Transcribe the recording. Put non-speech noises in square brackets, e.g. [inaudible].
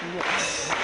音乐. [laughs]